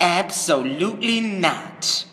Absolutely not.